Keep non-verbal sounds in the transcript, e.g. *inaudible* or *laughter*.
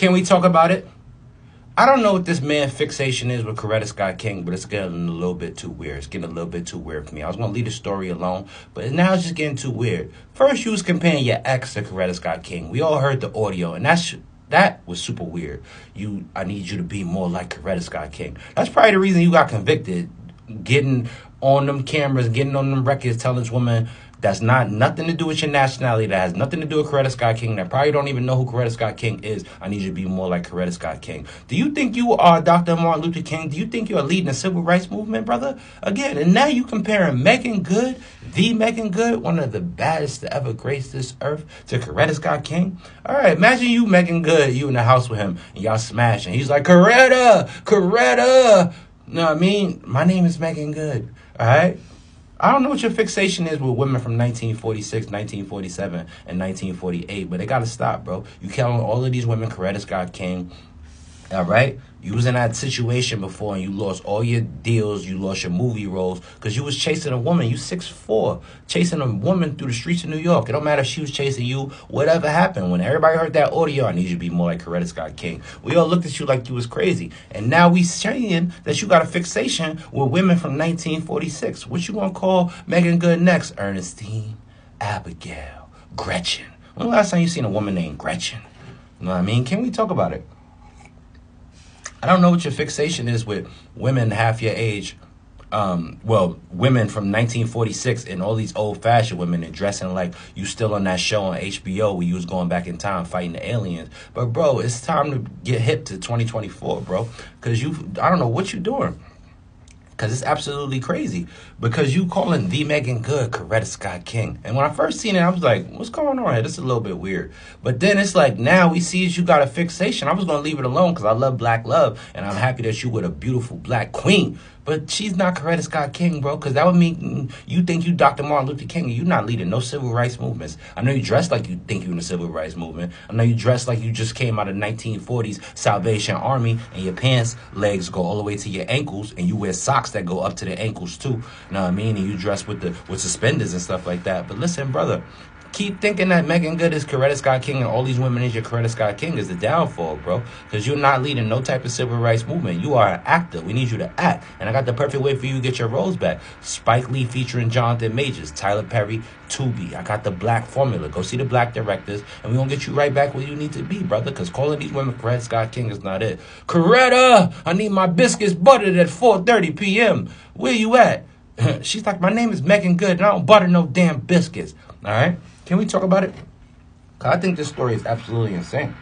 Can we talk about it? I don't know what this man fixation is with Coretta Scott King, but it's getting a little bit too weird. It's getting a little bit too weird for me. I was gonna leave the story alone, but now it's just getting too weird. First, you was comparing your ex to Coretta Scott King. We all heard the audio, and that's that was super weird. You, I need you to be more like Coretta Scott King. That's probably the reason you got convicted. Getting on them cameras, getting on them records, telling this woman that's not nothing to do with your nationality. That has nothing to do with Coretta Scott King. That probably don't even know who Coretta Scott King is. I need you to be more like Coretta Scott King. Do you think you are Dr. Martin Luther King? Do you think you're leading the civil rights movement, brother? Again, and now you comparing Meagan Good, the Meagan Good, one of the baddest to ever grace this earth, to Coretta Scott King. All right, imagine you Meagan Good, you in the house with him, and y'all smashing. He's like Coretta, Coretta. What I mean? My name is Meagan Good. All right. I don't know what your fixation is with women from 1946, 1947, and 1948, but they got to stop, bro. You count all of these women, Coretta Scott King, all right? You was in that situation before and you lost all your deals, you lost your movie roles because you was chasing a woman. You six four, chasing a woman through the streets of New York. It don't matter if she was chasing you, whatever happened. When everybody heard that audio, I need you to be more like Coretta Scott King. We all looked at you like you was crazy. And now we saying that you got a fixation with women from 1946. What you gonna call Meagan Good next? Ernestine, Abigail, Gretchen. When the last time you seen a woman named Gretchen? You know what I mean? Can we talk about it? I don't know what your fixation is with women half your age. Um, well, women from 1946 and all these old fashioned women and dressing like you still on that show on HBO where you was going back in time fighting the aliens. But bro, it's time to get hip to 2024, bro. Cause you, I don't know what you're doing. Cause it's absolutely crazy. Because you calling the Meagan Good Coretta Scott King. And when I first seen it, I was like, what's going on here? This is a little bit weird. But then it's like now we see you got a fixation. I was gonna leave it alone because I love black love and I'm happy that you with a beautiful black queen. But she's not Coretta Scott King, bro, because that would mean mm, you think you Dr. Martin Luther King and you're not leading no civil rights movements. I know you dress like you think you're in the civil rights movement. I know you dress like you just came out of 1940s Salvation Army and your pants legs go all the way to your ankles and you wear socks that go up to the ankles too. You know what I mean? And you dress with the with suspenders and stuff like that. But listen, brother, keep thinking that Meagan Good is Coretta Scott King and all these women is your Coretta Scott King is the downfall, bro. Because you're not leading no type of civil rights movement. You are an actor. We need you to act. And I got the perfect way for you to get your roles back. Spike Lee featuring Jonathan Majors, Tyler Perry, Tubi. I got the black formula. Go see the black directors, and we're gonna get you right back where you need to be, brother. Because calling these women Coretta Scott King is not it. Coretta, I need my biscuits buttered at 4:30 p.m. Where you at? *laughs* She's like, my name is Meagan Good, and I don't butter no damn biscuits. All right. Can we talk about it? Cause I think this story is absolutely insane.